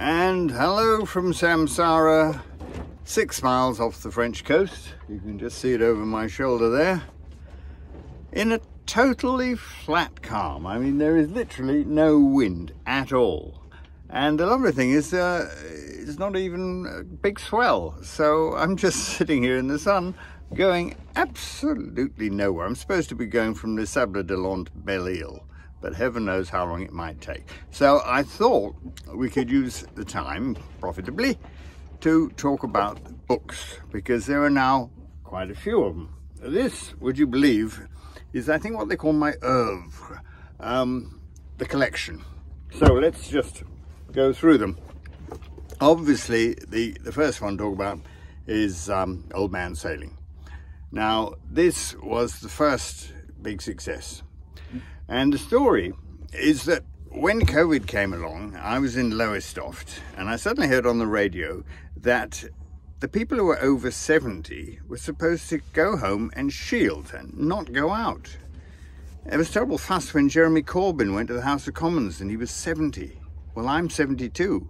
And hello from Samsara, six miles off the French coast. You can just see it over my shoulder there. In a totally flat calm. I mean, there is literally no wind at all. And the lovely thing is, uh, it's not even a big swell. So I'm just sitting here in the sun going absolutely nowhere. I'm supposed to be going from the Sable d'Olonne to Belle Isle but heaven knows how long it might take. So I thought we could use the time profitably to talk about books because there are now quite a few of them. This, would you believe, is I think what they call my oeuvre, um, the collection. So let's just go through them. Obviously, the, the first one to talk about is um, Old Man Sailing. Now, this was the first big success. And the story is that when COVID came along, I was in Lowestoft and I suddenly heard on the radio that the people who were over 70 were supposed to go home and shield and not go out. There was terrible fuss when Jeremy Corbyn went to the House of Commons and he was 70. Well, I'm 72.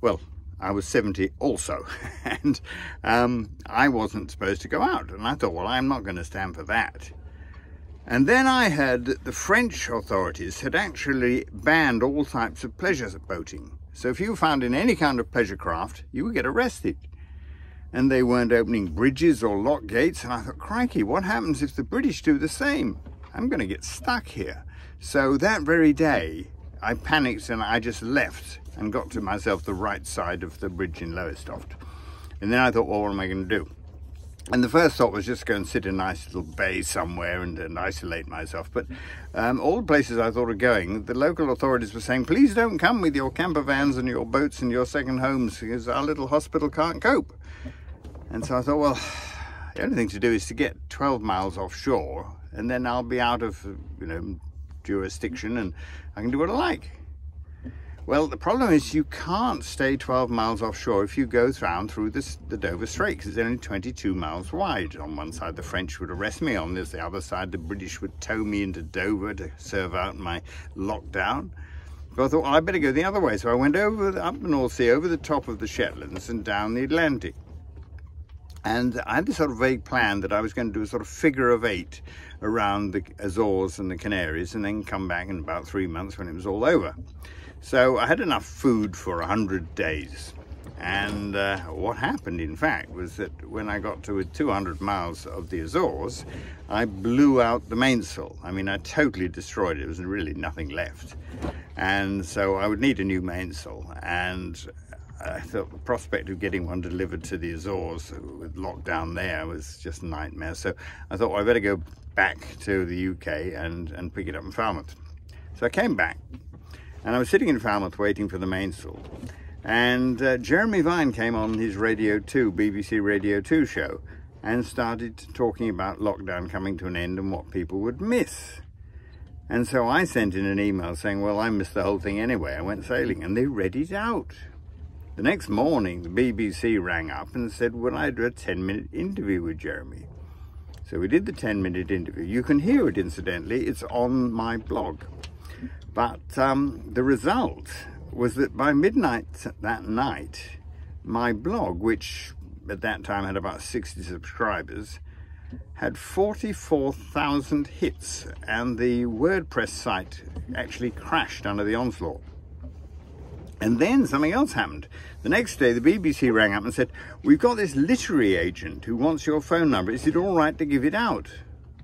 Well, I was 70 also, and um, I wasn't supposed to go out. And I thought, well, I'm not going to stand for that. And then I heard that the French authorities had actually banned all types of pleasure boating. So if you found in any kind of pleasure craft, you would get arrested. And they weren't opening bridges or lock gates. And I thought, crikey, what happens if the British do the same? I'm going to get stuck here. So that very day, I panicked and I just left and got to myself the right side of the bridge in Lowestoft. And then I thought, well, what am I going to do? And the first thought was just to go and sit in a nice little bay somewhere and, and isolate myself. But um, all the places I thought of going, the local authorities were saying, please don't come with your camper vans and your boats and your second homes because our little hospital can't cope. And so I thought, well, the only thing to do is to get 12 miles offshore and then I'll be out of, you know, jurisdiction and I can do what I like. Well, the problem is you can't stay 12 miles offshore if you go down through this, the Dover Strait because it's only 22 miles wide. On one side, the French would arrest me. On this, the other side, the British would tow me into Dover to serve out my lockdown. So I thought, well, I better go the other way. So I went over up the North Sea, over the top of the Shetlands and down the Atlantic. And I had this sort of vague plan that I was going to do a sort of figure of eight around the Azores and the Canaries and then come back in about three months when it was all over. So I had enough food for 100 days. And uh, what happened, in fact, was that when I got to 200 miles of the Azores, I blew out the mainsail. I mean, I totally destroyed it. There was really nothing left. And so I would need a new mainsail. And I thought the prospect of getting one delivered to the Azores with lockdown there was just a nightmare. So I thought, well, I better go back to the UK and, and pick it up in Falmouth. So I came back and I was sitting in Falmouth waiting for the mainsail. And uh, Jeremy Vine came on his Radio 2, BBC Radio 2 show, and started talking about lockdown coming to an end and what people would miss. And so I sent in an email saying, well, I missed the whole thing anyway. I went sailing and they read it out. The next morning, the BBC rang up and said, well, I'd do a 10 minute interview with Jeremy. So we did the 10 minute interview. You can hear it, incidentally. It's on my blog. But um, the result was that by midnight that night, my blog, which at that time had about 60 subscribers, had 44,000 hits and the WordPress site actually crashed under the onslaught. And then something else happened. The next day, the BBC rang up and said, We've got this literary agent who wants your phone number. Is it all right to give it out?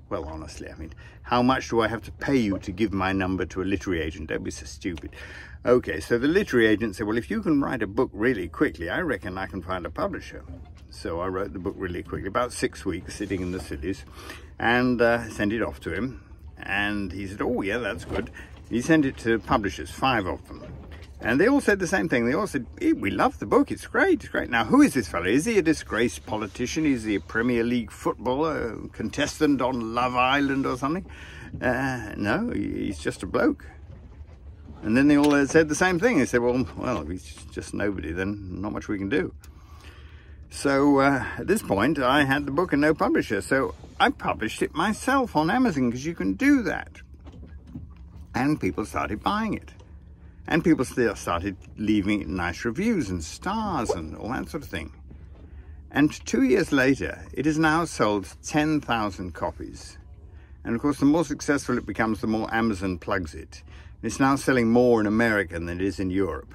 Well, honestly, I mean, how much do I have to pay you to give my number to a literary agent? Don't be so stupid. Okay, so the literary agent said, well, if you can write a book really quickly, I reckon I can find a publisher. So I wrote the book really quickly, about six weeks sitting in the Scillies, and uh, sent it off to him. And he said, oh, yeah, that's good. He sent it to publishers, five of them. And they all said the same thing. They all said, we love the book. It's great. It's great. Now, who is this fellow? Is he a disgraced politician? Is he a Premier League footballer, contestant on Love Island or something? Uh, no, he's just a bloke. And then they all said the same thing. They said, well, well, he's just nobody, then not much we can do. So uh, at this point, I had the book and no publisher. So I published it myself on Amazon because you can do that. And people started buying it. And people still started leaving nice reviews and stars and all that sort of thing. And two years later, it has now sold 10,000 copies. And of course, the more successful it becomes, the more Amazon plugs it. It's now selling more in America than it is in Europe.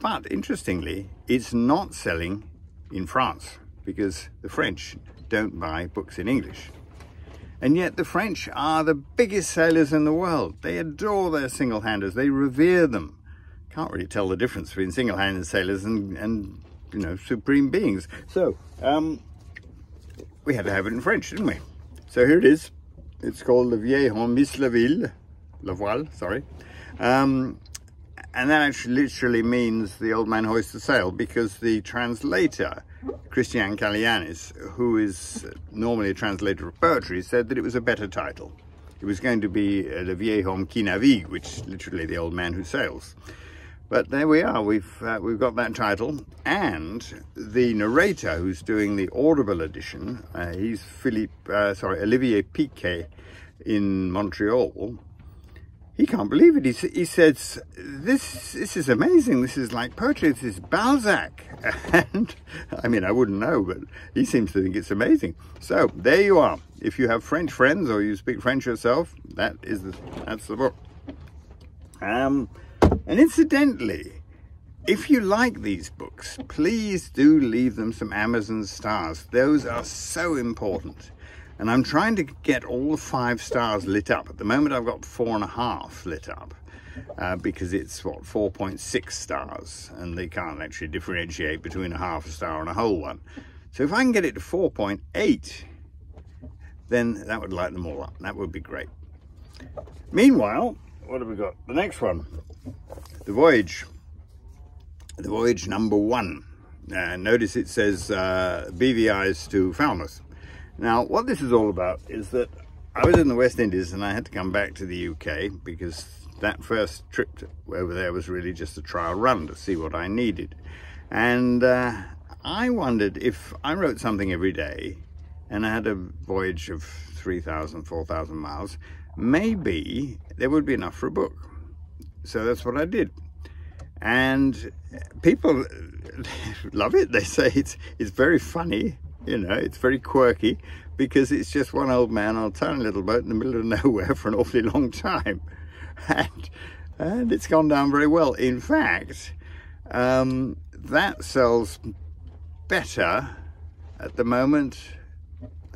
But interestingly, it's not selling in France because the French don't buy books in English. And yet the French are the biggest sailors in the world. They adore their single-handers. They revere them. Can't really tell the difference between single-handed sailors and, and, you know, supreme beings. So, um, we had to have it in French, didn't we? So here it is. It's called Le Vieil Miss la Ville. La Voile, sorry. Um, and that actually literally means the old man hoists the sail because the translator Christian Kalianis, who is normally a translator of poetry, said that it was a better title. It was going to be uh, Le Vieil Homme qui navigue, which literally the old man who sails. But there we are, we've, uh, we've got that title. And the narrator who's doing the Audible edition, uh, he's Philippe, uh, sorry, Olivier Piquet in Montreal he can't believe it. He, he says, this, this is amazing. This is like poetry. This is Balzac. And I mean, I wouldn't know, but he seems to think it's amazing. So there you are. If you have French friends or you speak French yourself, that is the, that's the book. Um, and incidentally, if you like these books, please do leave them some Amazon stars. Those are so important and I'm trying to get all the five stars lit up. At the moment I've got four and a half lit up uh, because it's what 4.6 stars and they can't actually differentiate between a half a star and a whole one. So if I can get it to 4.8 then that would light them all up. That would be great. Meanwhile, what have we got? The next one, the voyage. The voyage number one. Uh, notice it says uh, BVI's to Falmouth. Now, what this is all about is that I was in the West Indies and I had to come back to the UK because that first trip over there was really just a trial run to see what I needed. And uh, I wondered if I wrote something every day and I had a voyage of 3,000, 4,000 miles, maybe there would be enough for a book. So that's what I did. And people love it. They say it's, it's very funny you know, it's very quirky because it's just one old man on a tiny little boat in the middle of nowhere for an awfully long time. And, and it's gone down very well. In fact, um, that sells better at the moment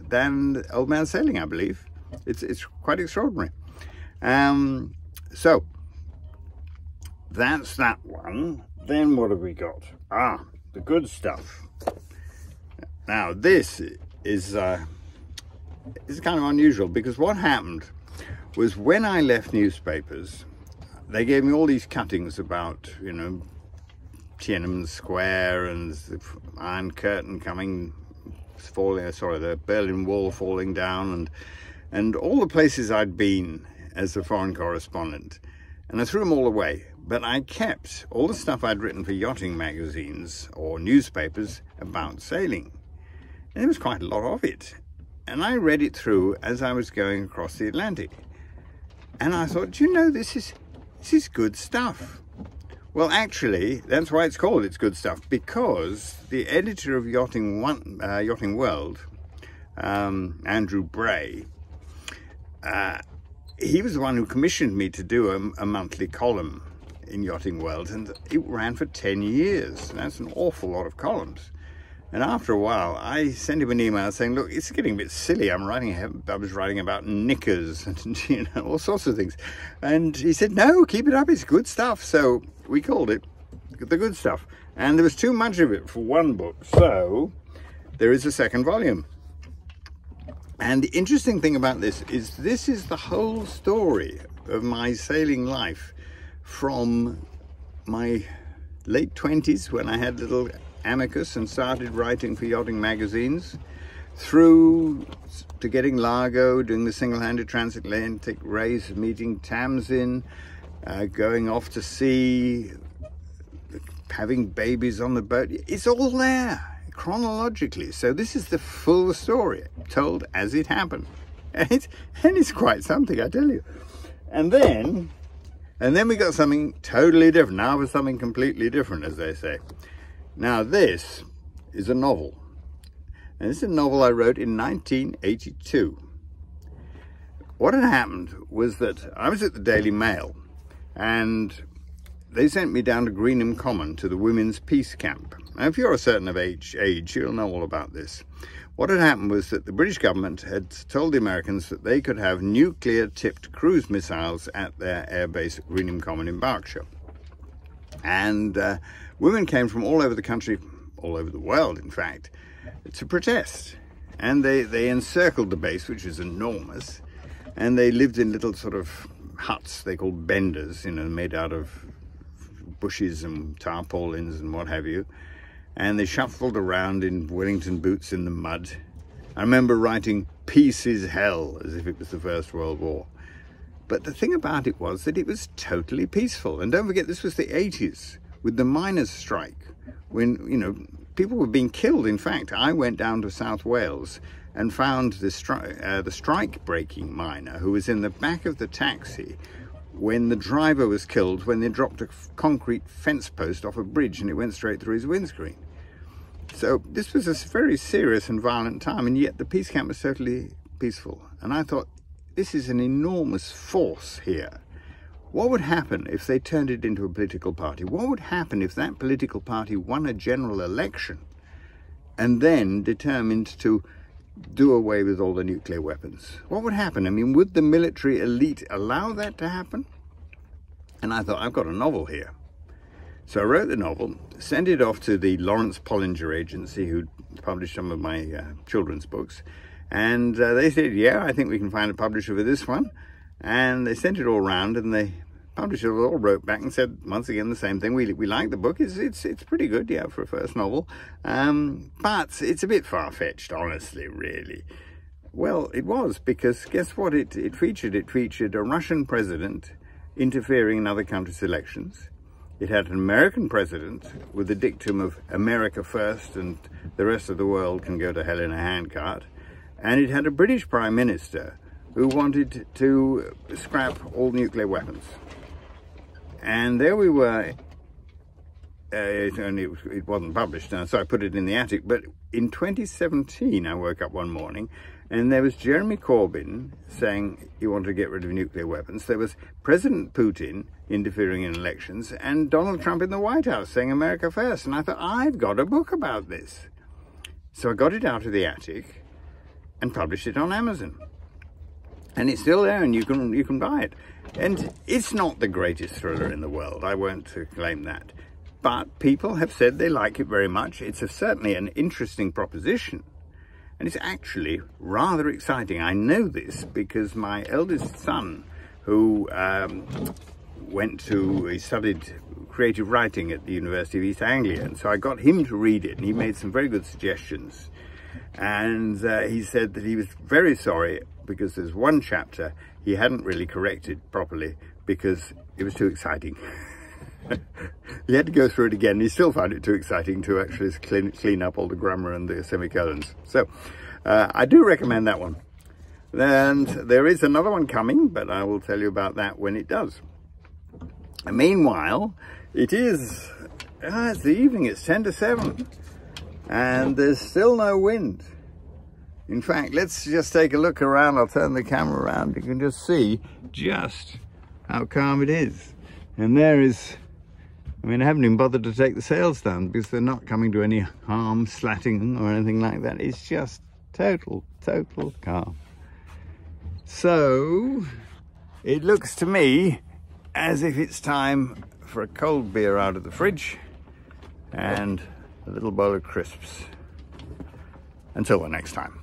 than Old Man Sailing, I believe. It's, it's quite extraordinary. Um, so, that's that one. Then what have we got? Ah, the good stuff. Now this is uh, is kind of unusual because what happened was when I left newspapers, they gave me all these cuttings about you know Tiananmen Square and the Iron Curtain coming falling, sorry, the Berlin Wall falling down, and and all the places I'd been as a foreign correspondent, and I threw them all away. But I kept all the stuff I'd written for yachting magazines or newspapers about sailing. And there was quite a lot of it. And I read it through as I was going across the Atlantic. And I thought, you know, this is, this is good stuff. Well, actually, that's why it's called It's Good Stuff, because the editor of Yachting, One, uh, Yachting World, um, Andrew Bray, uh, he was the one who commissioned me to do a, a, monthly column in Yachting World, and it ran for 10 years. That's an awful lot of columns. And after a while, I sent him an email saying, look, it's getting a bit silly. I'm writing, I was writing about knickers and, you know, all sorts of things. And he said, no, keep it up. It's good stuff. So we called it The Good Stuff. And there was too much of it for one book. So there is a second volume. And the interesting thing about this is this is the whole story of my sailing life from my late 20s when I had little amicus and started writing for yachting magazines through to getting Largo, doing the single-handed transatlantic race, meeting Tamsin, uh, going off to sea, having babies on the boat. It's all there chronologically. So this is the full story told as it happened. And it's, and it's quite something, I tell you. And then And then we got something totally different. Now for something completely different, as they say. Now this is a novel. And this is a novel I wrote in 1982. What had happened was that I was at the Daily Mail and they sent me down to Greenham Common to the Women's Peace Camp. Now, if you're a certain of age, age, you'll know all about this. What had happened was that the British government had told the Americans that they could have nuclear-tipped cruise missiles at their airbase at Greenham Common in Berkshire. And uh, women came from all over the country, all over the world, in fact, to protest. And they, they encircled the base, which is enormous, and they lived in little sort of huts they called benders, you know, made out of bushes and tarpaulins and what have you. And they shuffled around in Wellington boots in the mud. I remember writing, peace is hell, as if it was the First World War. But the thing about it was that it was totally peaceful. And don't forget, this was the 80s with the miners' strike, when, you know, people were being killed. In fact, I went down to South Wales and found the, stri uh, the strike-breaking miner who was in the back of the taxi when the driver was killed when they dropped a concrete fence post off a bridge and it went straight through his windscreen. So this was a very serious and violent time and yet the peace camp was totally peaceful. And I thought, this is an enormous force here. What would happen if they turned it into a political party? What would happen if that political party won a general election and then determined to do away with all the nuclear weapons. What would happen? I mean, would the military elite allow that to happen? And I thought, I've got a novel here. So I wrote the novel, sent it off to the Laurence Pollinger Agency, who published some of my uh, children's books. And uh, they said, yeah, I think we can find a publisher for this one. And they sent it all around and they publisher all wrote back and said once again the same thing. We we like the book. It's it's it's pretty good, yeah, for a first novel. Um, but it's a bit far fetched, honestly, really. Well, it was because guess what? It it featured it featured a Russian president interfering in other countries' elections. It had an American president with the dictum of America first and the rest of the world can go to hell in a handcart. And it had a British prime minister who wanted to scrap all nuclear weapons. And there we were. Uh, it, only, it wasn't published, so I put it in the attic. But in 2017, I woke up one morning and there was Jeremy Corbyn saying he wanted to get rid of nuclear weapons. There was President Putin interfering in elections and Donald Trump in the White House saying America first. And I thought, I've got a book about this. So I got it out of the attic and published it on Amazon and it's still there and you can you can buy it. And it's not the greatest thriller in the world i won't claim that. But people have said they like it very much. It's a, certainly an interesting proposition. And it's actually rather exciting. I know this because my eldest son who um, went to he studied creative writing at the university of east anglia. And so i got him to read it and he made some very good suggestions. And uh, he said that he was very sorry because there's one chapter he hadn't really corrected properly because it was too exciting. he had to go through it again. He still found it too exciting to actually clean, clean up all the grammar and the semicolons. So uh, I do recommend that one. And there is another one coming, but I will tell you about that when it does. And meanwhile, it is, ah, it's the evening, it's 10 to 7, and there's still no wind. In fact, let's just take a look around. I'll turn the camera around. You can just see just how calm it is. And there is, I mean, I haven't even bothered to take the sails down because they're not coming to any harm, slatting or anything like that. It's just total, total calm. So, it looks to me as if it's time for a cold beer out of the fridge and a little bowl of crisps. Until the next time.